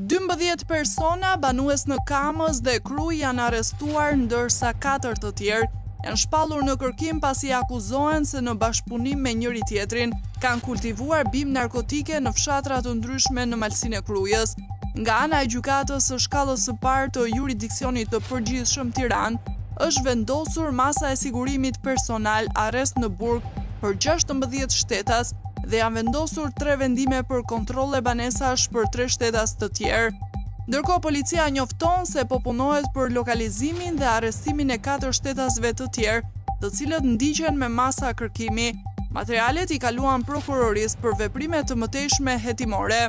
Dymbëdhjetë persona, banues në Kamëz dhe Krujë janë arrestuar ndërsa katër të tjerë janë shpallur në kërkim pasi akuzohen se në bashkëpunim me njëri-tjetrin kanë kultivuar bimë narkotike në fshatra të ndryshme në Malësinë e Krujës. Nga ana e Gjykatës së Shkallës së Parë të Juridiksionit të Përgjithshëm Tiranë, është vendosur masa e sigurimit personal arrest në burg për gjashtëmbëdhjetë shtetas dhe janë vendosur tre vendime për kontrolle banesash për tre shtetas të tjerë. Ndërkohë policia njofton se po punohet për lokalizimin dhe arrestimin e katër shtetasve të tjerë, të cilët ndiqen me masa kërkimi. Materialet i kaluan prokurorisë për veprime të mëtejshme hetimore.